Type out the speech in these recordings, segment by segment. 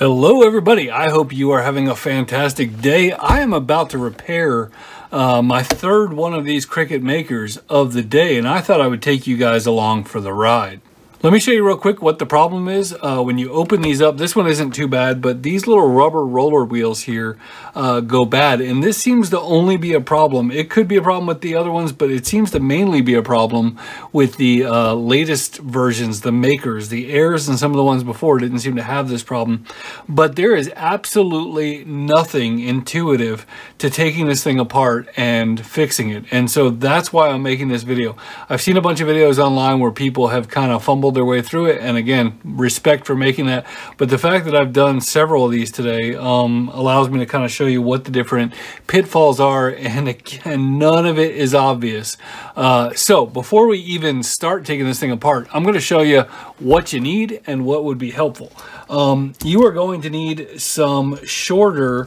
Hello everybody, I hope you are having a fantastic day. I am about to repair uh, my third one of these Cricut makers of the day and I thought I would take you guys along for the ride. Let me show you real quick what the problem is. Uh, when you open these up, this one isn't too bad, but these little rubber roller wheels here uh, go bad. And this seems to only be a problem. It could be a problem with the other ones, but it seems to mainly be a problem with the uh, latest versions, the makers. The Airs and some of the ones before didn't seem to have this problem. But there is absolutely nothing intuitive to taking this thing apart and fixing it. And so that's why I'm making this video. I've seen a bunch of videos online where people have kind of fumbled their way through it. And again, respect for making that. But the fact that I've done several of these today um, allows me to kind of show you what the different pitfalls are. And again, none of it is obvious. Uh, so before we even start taking this thing apart, I'm going to show you what you need and what would be helpful. Um, you are going to need some shorter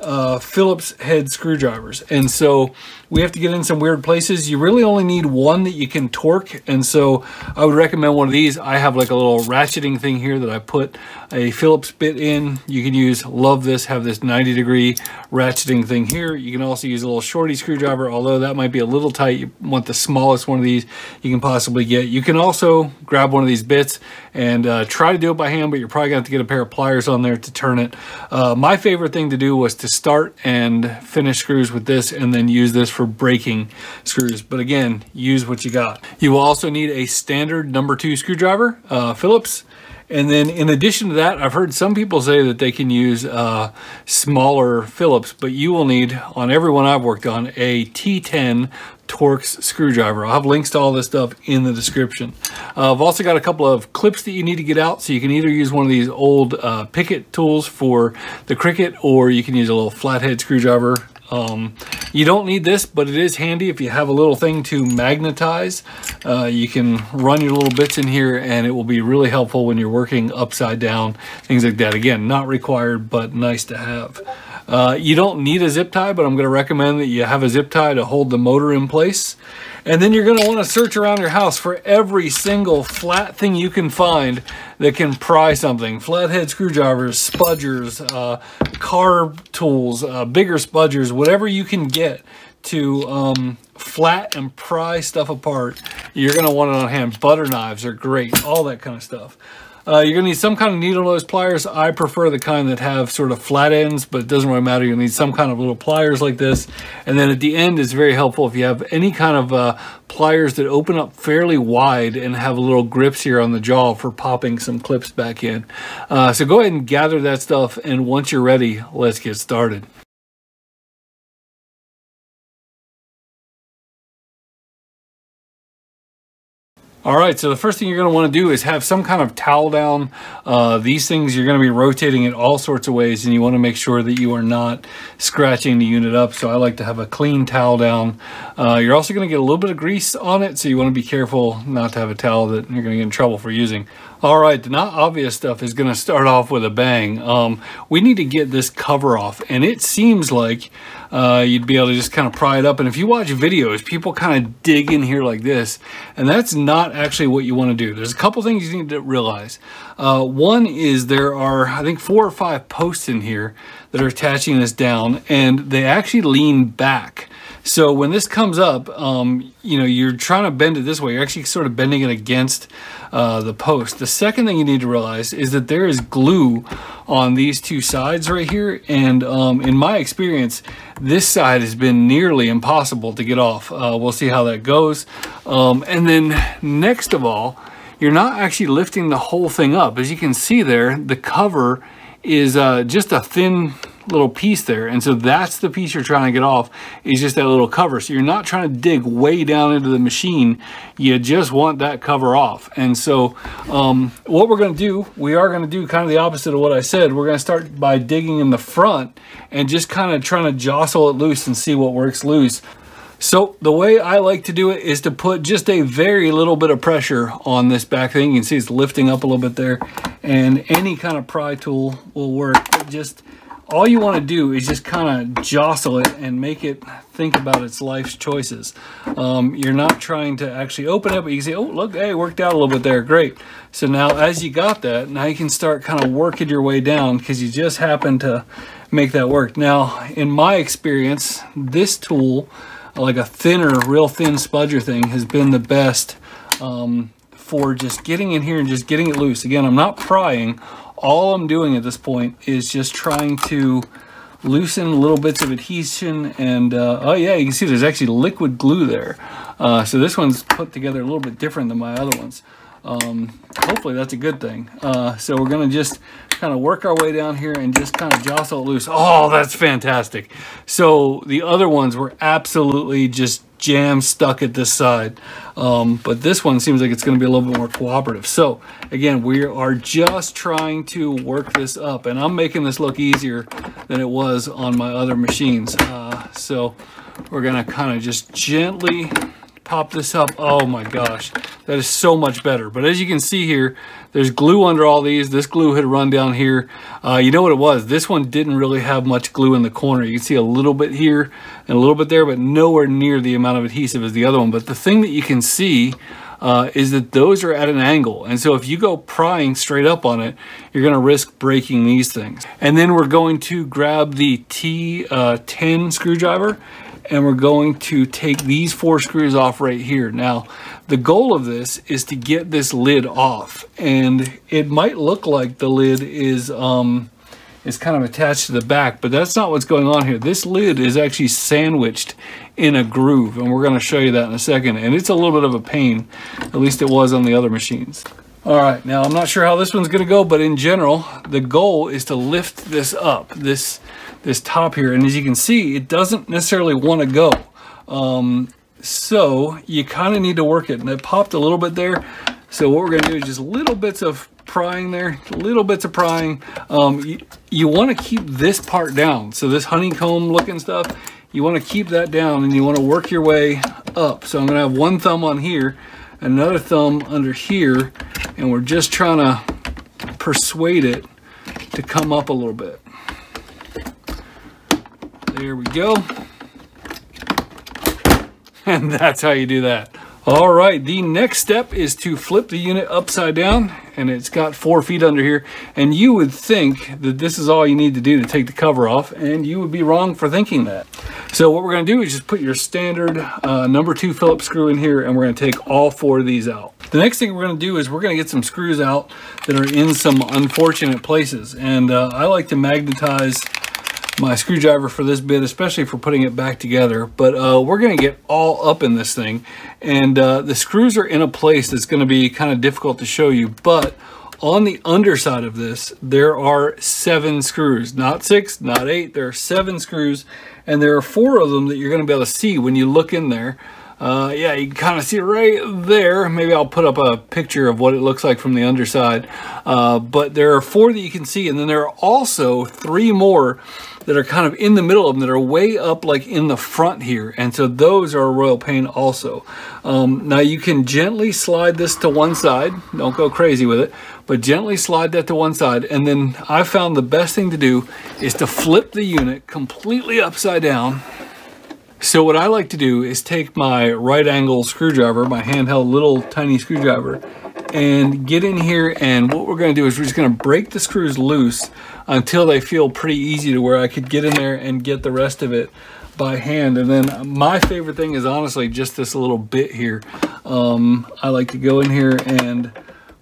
uh, Phillips head screwdrivers. And so we have to get in some weird places. You really only need one that you can torque. And so I would recommend one of these. I have like a little ratcheting thing here that I put a Phillips bit in. You can use, love this, have this 90 degree ratcheting thing here. You can also use a little shorty screwdriver, although that might be a little tight. You want the smallest one of these you can possibly get. You can also grab one of these bits and uh, try to do it by hand, but you're probably gonna have to get a pair of pliers on there to turn it. Uh, my favorite thing to do was to start and finish screws with this and then use this for breaking screws. But again, use what you got. You will also need a standard number two screwdriver, uh, Phillips. And then in addition to that, I've heard some people say that they can use uh, smaller Phillips, but you will need, on every one I've worked on, a T10 Torx screwdriver. I'll have links to all this stuff in the description. Uh, I've also got a couple of clips that you need to get out, so you can either use one of these old uh, Pickett tools for the Cricut, or you can use a little flathead screwdriver um, you don't need this, but it is handy if you have a little thing to magnetize. Uh, you can run your little bits in here and it will be really helpful when you're working upside down, things like that. Again, not required, but nice to have. Uh, you don't need a zip tie, but I'm going to recommend that you have a zip tie to hold the motor in place. And then you're going to want to search around your house for every single flat thing you can find that can pry something. Flathead screwdrivers, spudgers, uh, car tools, uh, bigger spudgers, whatever you can get to um, flat and pry stuff apart, you're going to want it on hand. Butter knives are great, all that kind of stuff. Uh, you're going to need some kind of needle nose pliers. I prefer the kind that have sort of flat ends, but it doesn't really matter. You'll need some kind of little pliers like this. And then at the end is very helpful if you have any kind of uh, pliers that open up fairly wide and have little grips here on the jaw for popping some clips back in. Uh, so go ahead and gather that stuff. And once you're ready, let's get started. All right, so the first thing you're going to want to do is have some kind of towel down. Uh, these things you're going to be rotating in all sorts of ways, and you want to make sure that you are not scratching the unit up. So I like to have a clean towel down. Uh, you're also going to get a little bit of grease on it, so you want to be careful not to have a towel that you're going to get in trouble for using. All right, the not obvious stuff is going to start off with a bang. Um, we need to get this cover off, and it seems like uh, you'd be able to just kind of pry it up. And if you watch videos, people kind of dig in here like this, and that's not actually what you want to do. There's a couple things you need to realize. Uh, one is there are, I think, four or five posts in here that are attaching this down, and they actually lean back. So when this comes up, um, you know, you're trying to bend it this way. You're actually sort of bending it against uh, the post. The second thing you need to realize is that there is glue on these two sides right here. And um, in my experience, this side has been nearly impossible to get off. Uh, we'll see how that goes. Um, and then next of all, you're not actually lifting the whole thing up. As you can see there, the cover is uh, just a thin little piece there. And so that's the piece you're trying to get off is just that little cover. So you're not trying to dig way down into the machine. You just want that cover off. And so um, what we're going to do, we are going to do kind of the opposite of what I said. We're going to start by digging in the front and just kind of trying to jostle it loose and see what works loose. So the way I like to do it is to put just a very little bit of pressure on this back thing. You can see it's lifting up a little bit there and any kind of pry tool will work. Just all you want to do is just kind of jostle it and make it think about its life's choices. Um, you're not trying to actually open it, but you can say, oh, look, hey, it worked out a little bit there. Great. So now as you got that, now you can start kind of working your way down because you just happen to make that work. Now, in my experience, this tool, like a thinner, real thin spudger thing, has been the best um, for just getting in here and just getting it loose. Again, I'm not prying. All I'm doing at this point is just trying to loosen little bits of adhesion and uh, oh yeah you can see there's actually liquid glue there. Uh, so this one's put together a little bit different than my other ones um, hopefully that's a good thing uh, so we're gonna just kind of work our way down here and just kind of jostle it loose oh that's fantastic so the other ones were absolutely just jam stuck at this side. Um, but this one seems like it's to be a little bit more cooperative. So again, we are just trying to work this up and I'm making this look easier than it was on my other machines. Uh, so we're to kind of just gently pop this up. Oh my gosh, that is so much better. But as you can see here, there's glue under all these. This glue had run down here. Uh, you know what it was? This one didn't really have much glue in the corner. You can see a little bit here and a little bit there, but nowhere near the amount of adhesive as the other one. But the thing that you can see uh, is that those are at an angle. And so if you go prying straight up on it, you're gonna risk breaking these things. And then we're going to grab the T10 uh, screwdriver and we're going to take these four screws off right here. Now, the goal of this is to get this lid off, and it might look like the lid is um, is kind of attached to the back, but that's not what's going on here. This lid is actually sandwiched in a groove, and we're going to show you that in a second, and it's a little bit of a pain. At least it was on the other machines. All right, now I'm not sure how this one's going to go, but in general, the goal is to lift this up. This this top here. And as you can see, it doesn't necessarily want to go. Um, so you kind of need to work it. And it popped a little bit there. So what we're to do is just little bits of prying there, little bits of prying. Um, you, you want to keep this part down. So this honeycomb looking stuff, you want to keep that down and you want to work your way up. So I'm to have one thumb on here, another thumb under here, and we're just trying to persuade it to come up a little bit. There we go. And that's how you do that. All right, the next step is to flip the unit upside down and it's got four feet under here. And you would think that this is all you need to do to take the cover off and you would be wrong for thinking that. So what we're gonna do is just put your standard uh, number two Phillips screw in here and we're gonna take all four of these out. The next thing we're gonna do is we're gonna get some screws out that are in some unfortunate places. And uh, I like to magnetize my screwdriver for this bit, especially for putting it back together. But uh, we're going to get all up in this thing. And uh, the screws are in a place that's going to be kind of difficult to show you. But on the underside of this, there are seven screws. Not six, not eight. There are seven screws. And there are four of them that you're going to be able to see when you look in there. Uh, yeah, you can kind of see it right there. Maybe I'll put up a picture of what it looks like from the underside. Uh, but there are four that you can see, and then there are also three more that are kind of in the middle of them that are way up like in the front here. And so those are a royal pain also. Um, now you can gently slide this to one side. Don't go crazy with it, but gently slide that to one side. And then I found the best thing to do is to flip the unit completely upside down. So what I like to do is take my right angle screwdriver, my handheld little tiny screwdriver, and get in here and what we're going to do is we're just going to break the screws loose until they feel pretty easy to where I could get in there and get the rest of it by hand. And then my favorite thing is honestly just this little bit here. Um, I like to go in here and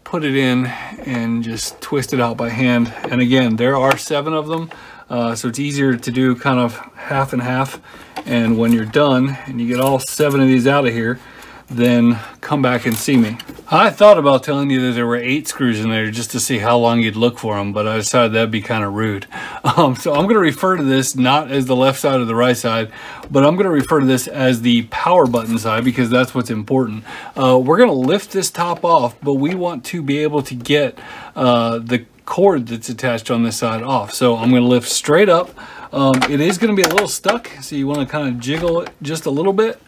put it in and just twist it out by hand. And again, there are seven of them. Uh, so it's easier to do kind of half and half. And when you're done and you get all seven of these out of here, then come back and see me. I thought about telling you that there were eight screws in there just to see how long you'd look for them, but I decided that'd be kind of rude. Um, so I'm going to refer to this not as the left side or the right side, but I'm going to refer to this as the power button side because that's what's important. Uh, we're going to lift this top off, but we want to be able to get uh, the cord that's attached on this side off. So I'm going to lift straight up. Um, it is going to be a little stuck, so you want to kind of jiggle it just a little bit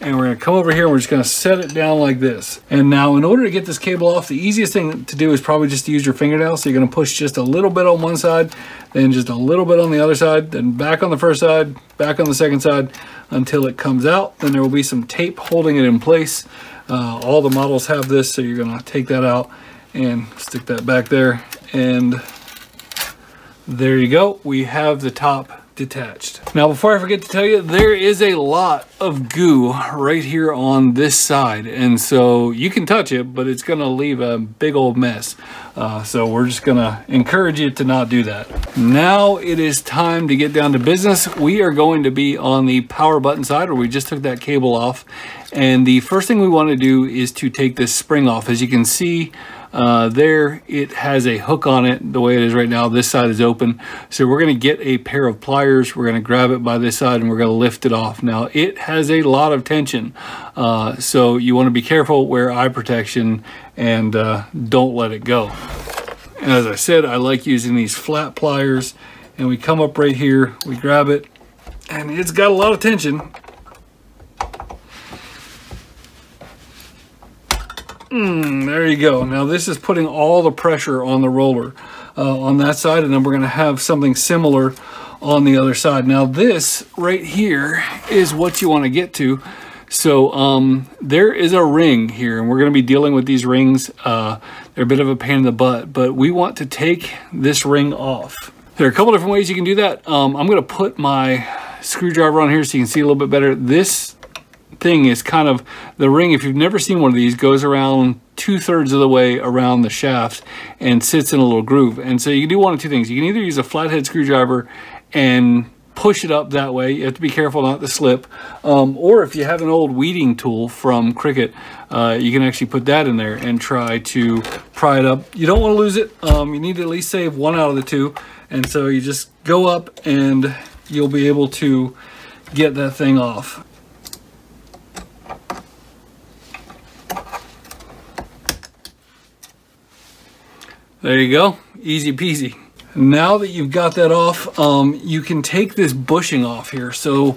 and we're gonna come over here and we're just gonna set it down like this. And now in order to get this cable off, the easiest thing to do is probably just to use your fingernail. So you're gonna push just a little bit on one side, then just a little bit on the other side, then back on the first side, back on the second side until it comes out. Then there will be some tape holding it in place. Uh, all the models have this, so you're gonna take that out and stick that back there. And there you go. We have the top detached. Now, before I forget to tell you, there is a lot of goo right here on this side. And so you can touch it, but it's gonna leave a big old mess. Uh, so we're just gonna encourage you to not do that. Now it is time to get down to business. We are going to be on the power button side where we just took that cable off. And the first thing we wanna do is to take this spring off. As you can see, uh, there it has a hook on it the way it is right now. This side is open. So we're going to get a pair of pliers. We're going to grab it by this side and we're going to lift it off. Now it has a lot of tension uh, so you want to be careful wear eye protection and uh, don't let it go. And as I said I like using these flat pliers and we come up right here we grab it and it's got a lot of tension Mm, there you go. Now this is putting all the pressure on the roller uh, on that side and then we're going to have something similar on the other side. Now this right here is what you want to get to. So um, there is a ring here and we're going to be dealing with these rings. Uh, they're a bit of a pain in the butt, but we want to take this ring off. There are a couple different ways you can do that. Um, I'm going to put my screwdriver on here so you can see a little bit better. This thing is kind of, the ring, if you've never seen one of these, goes around two thirds of the way around the shaft and sits in a little groove. And so you can do one of two things. You can either use a flathead screwdriver and push it up that way. You have to be careful not to slip. Um, or if you have an old weeding tool from Cricut, uh, you can actually put that in there and try to pry it up. You don't want to lose it. Um, you need to at least save one out of the two. And so you just go up and you'll be able to get that thing off. There you go, easy peasy. Now that you've got that off, um, you can take this bushing off here. So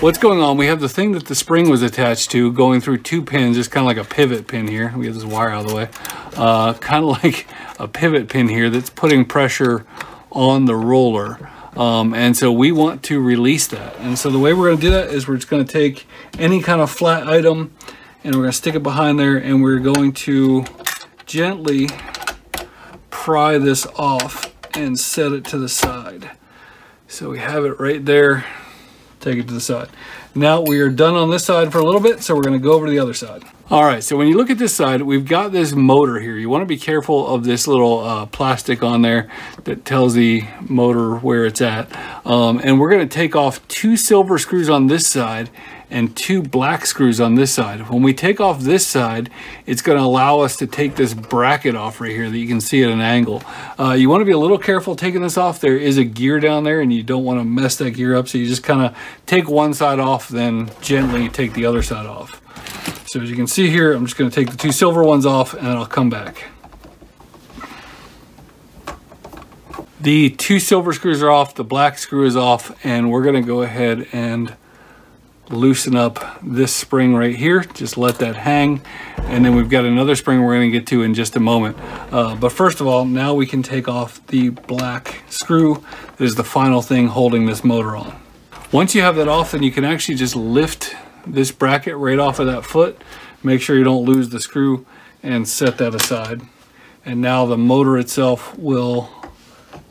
what's going on, we have the thing that the spring was attached to going through two pins, just kind of like a pivot pin here. We get this wire out of the way. Uh, kind of like a pivot pin here that's putting pressure on the roller. Um, and so we want to release that. And so the way we're gonna do that is we're just gonna take any kind of flat item and we're gonna stick it behind there and we're going to gently pry this off and set it to the side. So we have it right there, take it to the side. Now we are done on this side for a little bit, so we're gonna go over to the other side. All right, so when you look at this side, we've got this motor here. You wanna be careful of this little uh, plastic on there that tells the motor where it's at. Um, and we're gonna take off two silver screws on this side and two black screws on this side. When we take off this side, it's going to allow us to take this bracket off right here that you can see at an angle. Uh, you want to be a little careful taking this off. There is a gear down there and you don't want to mess that gear up. So you just kind of take one side off, then gently take the other side off. So as you can see here, I'm just going to take the two silver ones off and I'll come back. The two silver screws are off, the black screw is off, and we're going to go ahead and loosen up this spring right here. Just let that hang. And then we've got another spring we're going to get to in just a moment. Uh, but first of all now we can take off the black screw that is the final thing holding this motor on. Once you have that off then you can actually just lift this bracket right off of that foot. Make sure you don't lose the screw and set that aside. And now the motor itself will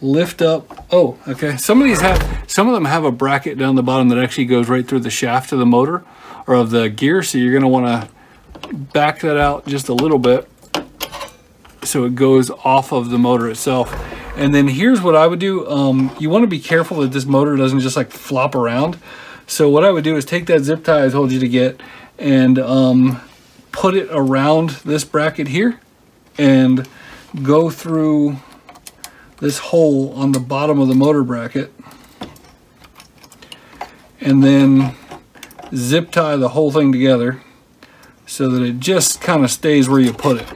lift up. Oh, okay. Some of these have, some of them have a bracket down the bottom that actually goes right through the shaft of the motor or of the gear. So you're going to want to back that out just a little bit so it goes off of the motor itself. And then here's what I would do. Um, you want to be careful that this motor doesn't just like flop around. So what I would do is take that zip tie I told you to get and um, put it around this bracket here and go through this hole on the bottom of the motor bracket and then zip tie the whole thing together so that it just kind of stays where you put it.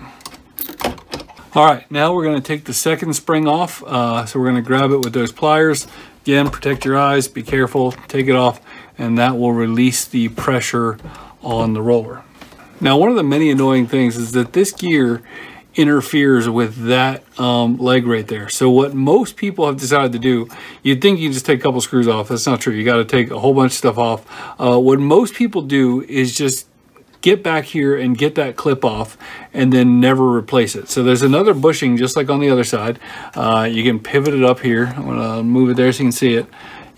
All right, now we're gonna take the second spring off. Uh, so we're gonna grab it with those pliers. Again, protect your eyes, be careful, take it off, and that will release the pressure on the roller. Now, one of the many annoying things is that this gear interferes with that um, leg right there. So what most people have decided to do, you'd think you just take a couple screws off. That's not true. You got to take a whole bunch of stuff off. Uh, what most people do is just get back here and get that clip off and then never replace it. So there's another bushing just like on the other side. Uh, you can pivot it up here. I'm gonna move it there so you can see it.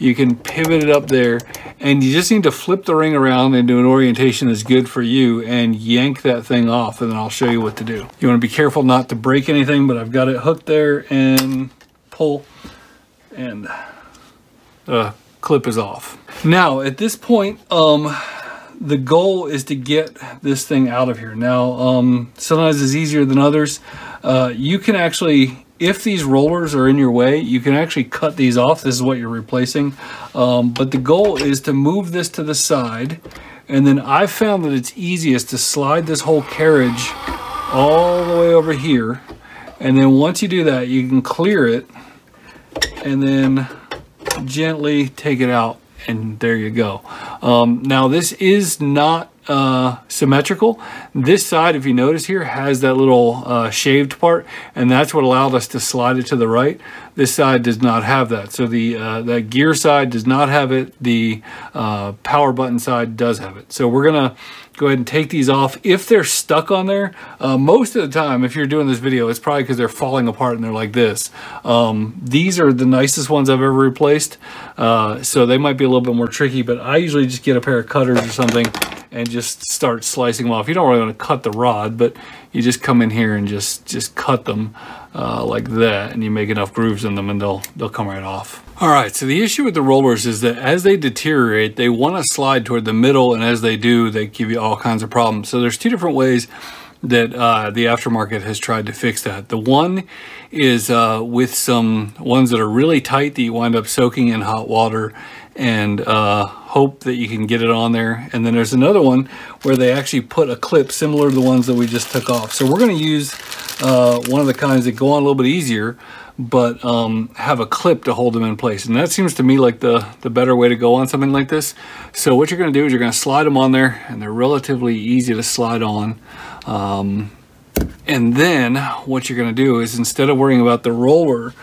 You can pivot it up there and you just need to flip the ring around into an orientation that's good for you and yank that thing off and then I'll show you what to do. You wanna be careful not to break anything, but I've got it hooked there and pull and the clip is off. Now at this point, um, the goal is to get this thing out of here. Now, um, sometimes it's easier than others. Uh, you can actually, if these rollers are in your way, you can actually cut these off. This is what you're replacing. Um, but the goal is to move this to the side. And then I've found that it's easiest to slide this whole carriage all the way over here. And then once you do that, you can clear it and then gently take it out and there you go. Um, now this is not uh, symmetrical. This side, if you notice here, has that little uh, shaved part, and that's what allowed us to slide it to the right. This side does not have that. So the, uh, gear side does not have it. The uh, power button side does have it. So we're gonna go ahead and take these off. If they're stuck on there, uh, most of the time, if you're doing this video, it's probably because they're falling apart and they're like this. Um, these are the nicest ones I've ever replaced, uh, so they might be a little bit more tricky, but I usually just get a pair of cutters or something and just start slicing them off. You don't really want to cut the rod, but you just come in here and just, just cut them uh, like that, and you make enough grooves in them and they'll, they'll come right off. All right, so the issue with the rollers is that as they deteriorate, they want to slide toward the middle, and as they do, they give you all kinds of problems. So there's two different ways that uh, the aftermarket has tried to fix that. The one is uh, with some ones that are really tight that you wind up soaking in hot water and uh, hope that you can get it on there. And then there's another one where they actually put a clip similar to the ones that we just took off. So we're going to use uh, one of the kinds that go on a little bit easier, but um, have a clip to hold them in place. And that seems to me like the, the better way to go on something like this. So what you're going to do is you're going to slide them on there, and they're relatively easy to slide on. Um, and then what you're going to do is instead of worrying about the roller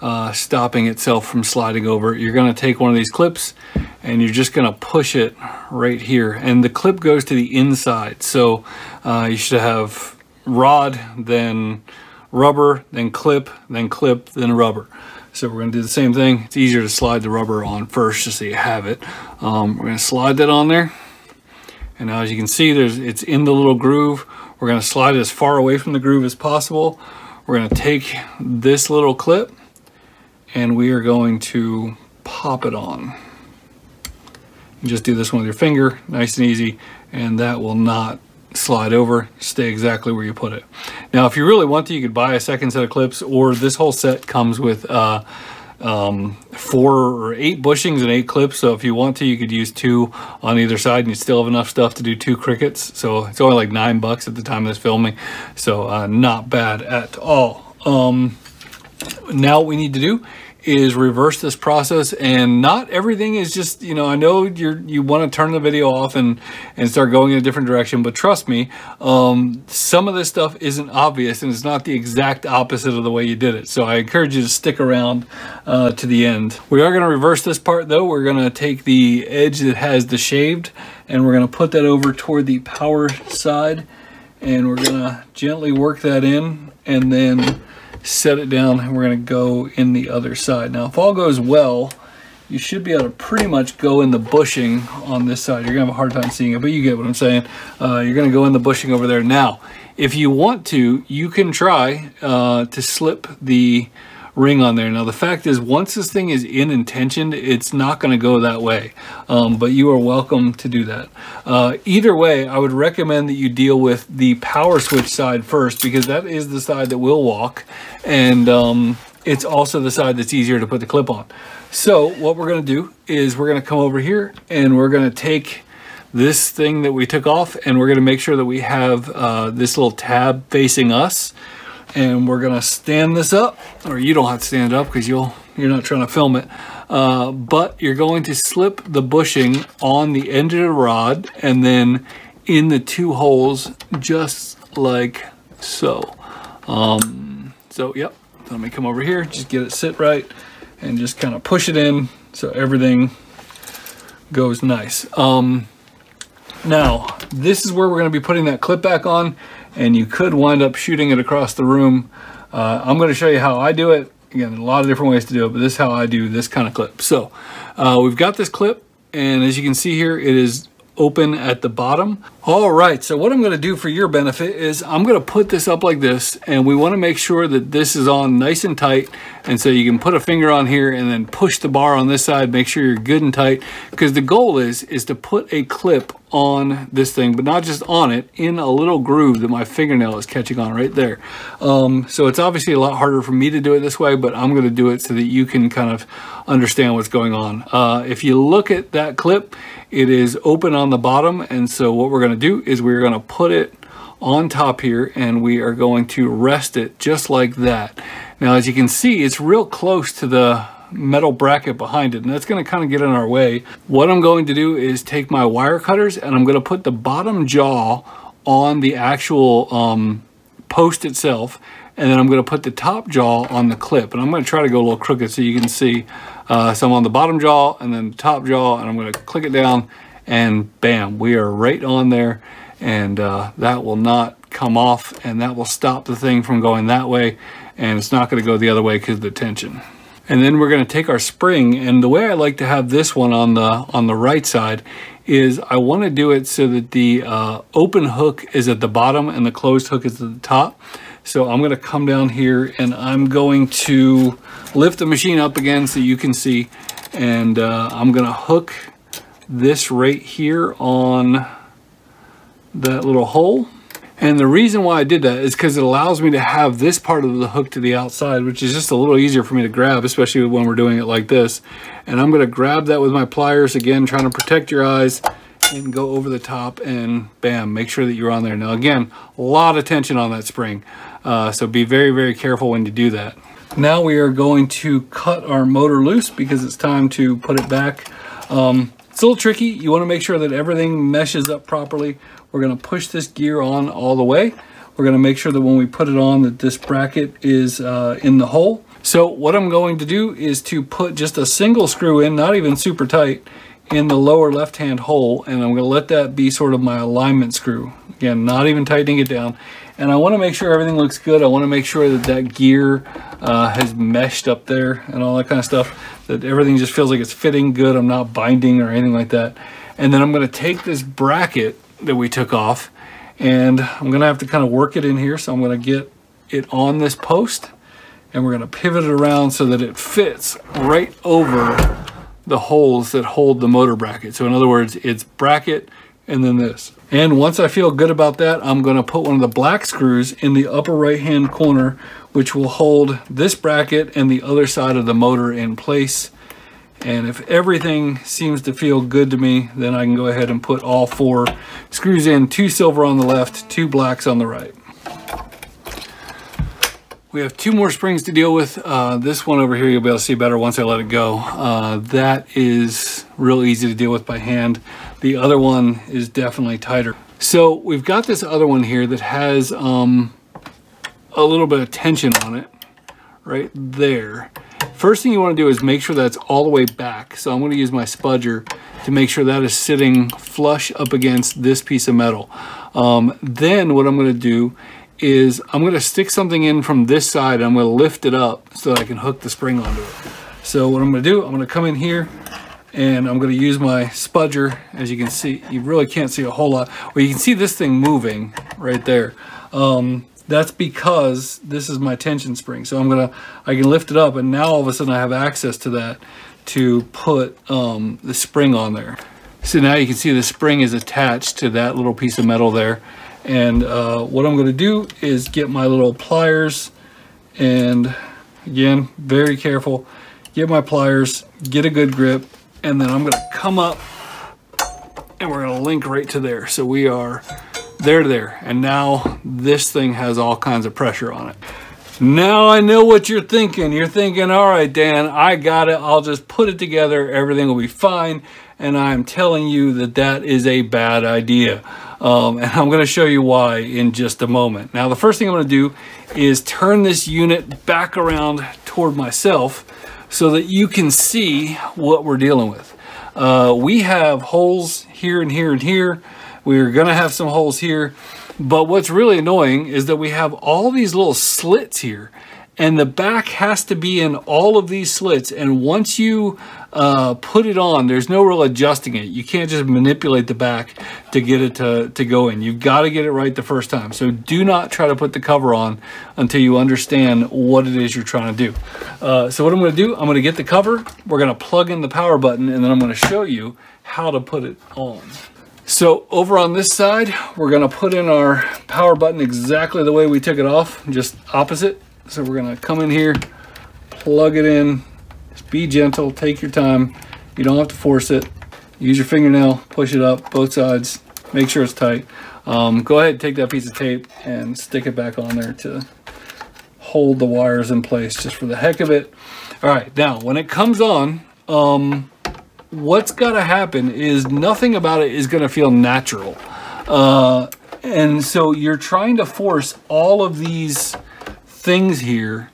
uh, stopping itself from sliding over, you're going to take one of these clips and you're just going to push it right here. And the clip goes to the inside. So uh, you should have rod, then rubber, then clip, then clip, then rubber. So we're going to do the same thing. It's easier to slide the rubber on first just so you have it. Um, we're going to slide that on there. And now as you can see, there's it's in the little groove. We're going to slide it as far away from the groove as possible. We're going to take this little clip and we are going to pop it on. You just do this one with your finger, nice and easy, and that will not slide over, stay exactly where you put it. Now, if you really want to, you could buy a second set of clips, or this whole set comes with uh, um, four or eight bushings and eight clips. So if you want to, you could use two on either side and you still have enough stuff to do two Cricuts. So it's only like nine bucks at the time of this filming. So uh, not bad at all. Um, now what we need to do is reverse this process and not everything is just you know i know you're you want to turn the video off and and start going in a different direction but trust me um, some of this stuff isn't obvious and it's not the exact opposite of the way you did it. So i encourage you to stick around uh, to the end. We are going to reverse this part though. We're going to take the edge that has the shaved and we're going to put that over toward the power side and we're going to gently work that in and then set it down and we're going to go in the other side. Now if all goes well, you should be able to pretty much go in the bushing on this side. You're going to have a hard time seeing it, but you get what I'm saying. Uh, you're going to go in the bushing over there. Now, if you want to, you can try uh, to slip the ring on there. Now the fact is once this thing is in intentioned, it's not going to go that way, um, but you are welcome to do that. Uh, either way, I would recommend that you deal with the power switch side first because that is the side that will walk and um, it's also the side that's easier to put the clip on. So what we're going to do is we're going to come over here and we're going to take this thing that we took off and we're going to make sure that we have uh, this little tab facing us and we're gonna stand this up or you don't have to stand up because you'll you're not trying to film it uh, but you're going to slip the bushing on the end of the rod and then in the two holes just like so. Um, so, yep, let me come over here, just get it sit right and just kind of push it in so everything goes nice. Um, now, this is where we're going to be putting that clip back on and you could wind up shooting it across the room. Uh, I'm going to show you how I do it. Again, a lot of different ways to do it, but this is how I do this kind of clip. So uh, we've got this clip and as you can see here, it is open at the bottom. All right, so what I'm gonna do for your benefit is I'm gonna put this up like this and we wanna make sure that this is on nice and tight. And so you can put a finger on here and then push the bar on this side, make sure you're good and tight. Because the goal is, is to put a clip on this thing, but not just on it, in a little groove that my fingernail is catching on right there. Um, so it's obviously a lot harder for me to do it this way, but I'm gonna do it so that you can kind of understand what's going on. Uh, if you look at that clip, it is open on the bottom. And so what we're gonna do is we're gonna put it on top here and we are going to rest it just like that. Now, as you can see, it's real close to the metal bracket behind it and that's going to kind of get in our way. What I'm going to do is take my wire cutters and I'm going to put the bottom jaw on the actual um, post itself and then I'm going to put the top jaw on the clip and I'm going to try to go a little crooked so you can see uh, so I'm on the bottom jaw and then the top jaw and I'm going to click it down and bam we are right on there and uh, that will not come off and that will stop the thing from going that way and it's not going to go the other way because of the tension. And then we're going to take our spring and the way I like to have this one on the on the right side is I want to do it so that the uh, open hook is at the bottom and the closed hook is at the top. So I'm going to come down here and I'm going to lift the machine up again so you can see and uh, I'm going to hook this right here on that little hole and the reason why I did that is because it allows me to have this part of the hook to the outside, which is just a little easier for me to grab, especially when we're doing it like this. And I'm gonna grab that with my pliers, again, trying to protect your eyes and go over the top and bam, make sure that you're on there. Now again, a lot of tension on that spring. Uh, so be very, very careful when you do that. Now we are going to cut our motor loose because it's time to put it back. Um, it's a little tricky. You wanna make sure that everything meshes up properly. We're gonna push this gear on all the way. We're gonna make sure that when we put it on that this bracket is uh, in the hole. So what I'm going to do is to put just a single screw in, not even super tight, in the lower left-hand hole, and I'm gonna let that be sort of my alignment screw. Again, not even tightening it down. And I wanna make sure everything looks good. I wanna make sure that that gear uh, has meshed up there and all that kind of stuff, that everything just feels like it's fitting good. I'm not binding or anything like that. And then I'm gonna take this bracket that we took off and I'm gonna have to kind of work it in here so I'm gonna get it on this post and we're gonna pivot it around so that it fits right over the holes that hold the motor bracket so in other words it's bracket and then this and once I feel good about that I'm gonna put one of the black screws in the upper right hand corner which will hold this bracket and the other side of the motor in place and if everything seems to feel good to me, then I can go ahead and put all four screws in, two silver on the left, two blacks on the right. We have two more springs to deal with. Uh, this one over here, you'll be able to see better once I let it go. Uh, that is real easy to deal with by hand. The other one is definitely tighter. So we've got this other one here that has um, a little bit of tension on it right there. First thing you want to do is make sure that's all the way back. So I'm going to use my spudger to make sure that is sitting flush up against this piece of metal. Um, then what I'm going to do is I'm going to stick something in from this side. and I'm going to lift it up so that I can hook the spring onto it. So what I'm going to do, I'm going to come in here and I'm going to use my spudger. As you can see, you really can't see a whole lot. Well, you can see this thing moving right there. Um, that's because this is my tension spring. So I'm gonna, I can lift it up and now all of a sudden I have access to that to put um, the spring on there. So now you can see the spring is attached to that little piece of metal there. And uh, what I'm gonna do is get my little pliers and again, very careful, get my pliers, get a good grip, and then I'm gonna come up and we're gonna link right to there. So we are there there. And now this thing has all kinds of pressure on it. Now I know what you're thinking. You're thinking, all right, Dan, I got it. I'll just put it together. Everything will be fine. And I'm telling you that that is a bad idea. Um, and I'm going to show you why in just a moment. Now, the first thing I'm going to do is turn this unit back around toward myself so that you can see what we're dealing with. Uh, we have holes here and here and here. We're going to have some holes here. But what's really annoying is that we have all these little slits here and the back has to be in all of these slits and once you uh, put it on. There's no real adjusting it. You can't just manipulate the back to get it to, to go in. You've got to get it right the first time. So do not try to put the cover on until you understand what it is you're trying to do. Uh, so what I'm going to do I'm going to get the cover we're going to plug in the power button and then I'm going to show you how to put it on. So over on this side, we're gonna put in our power button exactly the way we took it off, just opposite. So we're gonna come in here, plug it in, just be gentle, take your time. You don't have to force it. Use your fingernail, push it up both sides, make sure it's tight. Um, go ahead, and take that piece of tape and stick it back on there to hold the wires in place just for the heck of it. All right, now when it comes on, um, what's got to happen is nothing about it is going to feel natural. Uh, and so you're trying to force all of these things here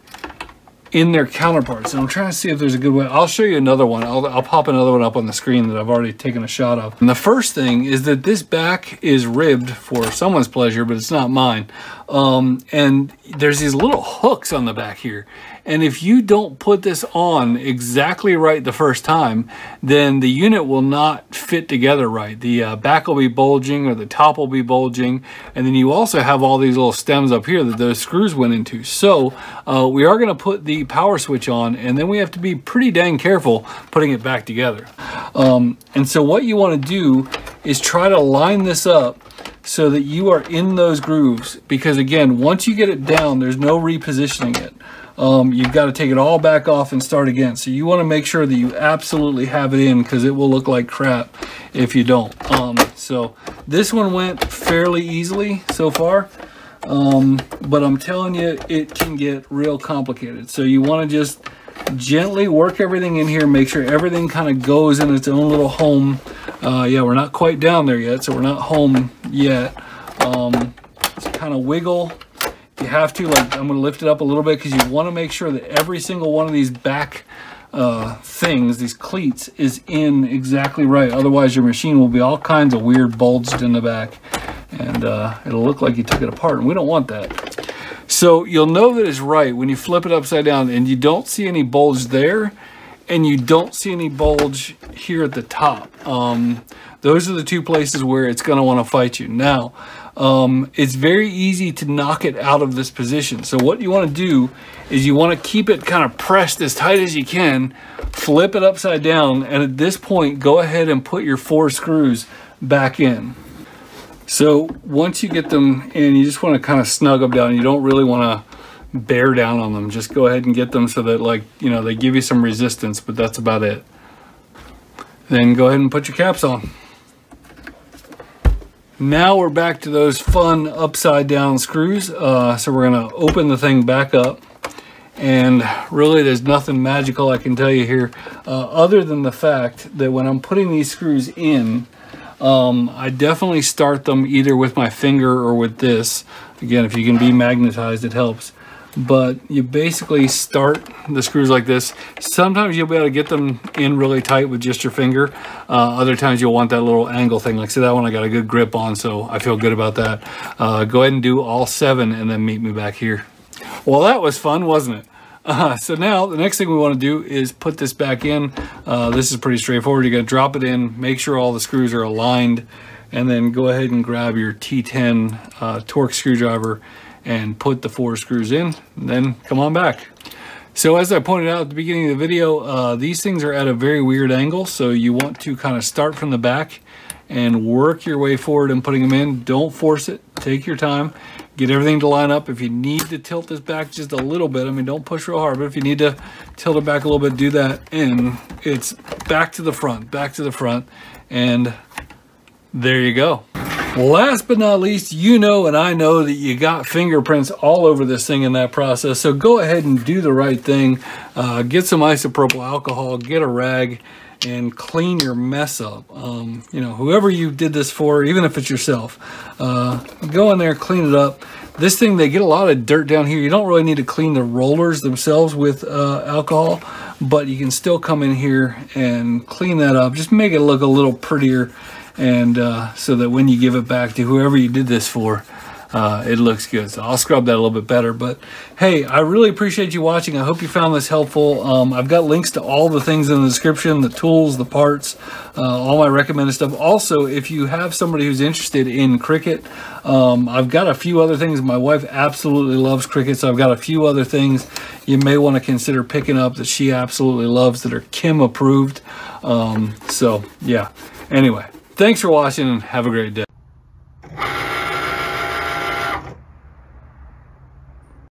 in their counterparts. And I'm trying to see if there's a good way. I'll show you another one. I'll, I'll pop another one up on the screen that I've already taken a shot of. And the first thing is that this back is ribbed for someone's pleasure, but it's not mine. Um, and there's these little hooks on the back here. And if you don't put this on exactly right the first time, then the unit will not fit together right. The uh, back will be bulging or the top will be bulging. And then you also have all these little stems up here that those screws went into. So uh, we are gonna put the power switch on and then we have to be pretty dang careful putting it back together. Um, and so what you wanna do is try to line this up so that you are in those grooves because again once you get it down there's no repositioning it um, you've got to take it all back off and start again. So you want to make sure that you absolutely have it in because it will look like crap if you don't. Um, so this one went fairly easily so far. Um, but I'm telling you, it can get real complicated. So you want to just gently work everything in here, make sure everything kind of goes in its own little home. Uh, yeah, we're not quite down there yet, so we're not home yet. Um, kind of wiggle If you have to, like I'm going to lift it up a little bit because you want to make sure that every single one of these back uh, things, these cleats, is in exactly right. Otherwise your machine will be all kinds of weird bulged in the back and uh, it'll look like you took it apart and we don't want that. So you'll know that it's right when you flip it upside down and you don't see any bulge there and you don't see any bulge here at the top. Um, those are the two places where it's going to want to fight you. Now, um, it's very easy to knock it out of this position. So what you want to do is you want to keep it kind of pressed as tight as you can, flip it upside down, and at this point, go ahead and put your four screws back in. So once you get them in, you just want to kind of snug them down. You don't really want to bear down on them. Just go ahead and get them so that like, you know, they give you some resistance, but that's about it. Then go ahead and put your caps on. Now we're back to those fun upside down screws. Uh, so we're gonna open the thing back up and really there's nothing magical I can tell you here uh, other than the fact that when I'm putting these screws in um, I definitely start them either with my finger or with this again if you can be magnetized it helps but you basically start the screws like this. Sometimes you'll be able to get them in really tight with just your finger. Uh, other times you'll want that little angle thing. Like see that one I got a good grip on, so I feel good about that. Uh, go ahead and do all seven and then meet me back here. Well, that was fun, wasn't it? Uh, so now the next thing we want to do is put this back in. Uh, this is pretty straightforward. You're going to drop it in, make sure all the screws are aligned, and then go ahead and grab your T10 uh, Torx screwdriver and put the four screws in, then come on back. So as I pointed out at the beginning of the video, uh, these things are at a very weird angle, so you want to kind of start from the back and work your way forward and putting them in. Don't force it. Take your time. Get everything to line up. If you need to tilt this back just a little bit, I mean, don't push real hard, but if you need to tilt it back a little bit, do that. And it's back to the front, back to the front, and there you go. Last but not least, you know and I know that you got fingerprints all over this thing in that process. So go ahead and do the right thing. Uh, get some isopropyl alcohol, get a rag, and clean your mess up. Um, you know, whoever you did this for, even if it's yourself, uh, go in there, clean it up. This thing, they get a lot of dirt down here. You don't really need to clean the rollers themselves with uh, alcohol, but you can still come in here and clean that up. Just make it look a little prettier and uh, so that when you give it back to whoever you did this for, uh, it looks good. So I'll scrub that a little bit better. But hey, I really appreciate you watching. I hope you found this helpful. Um, I've got links to all the things in the description, the tools, the parts, uh, all my recommended stuff. Also, if you have somebody who's interested in Cricut, um, I've got a few other things. My wife absolutely loves Cricut, so I've got a few other things you may want to consider picking up that she absolutely loves that are Kim approved. Um, so yeah, anyway. Thanks for watching and have a great day.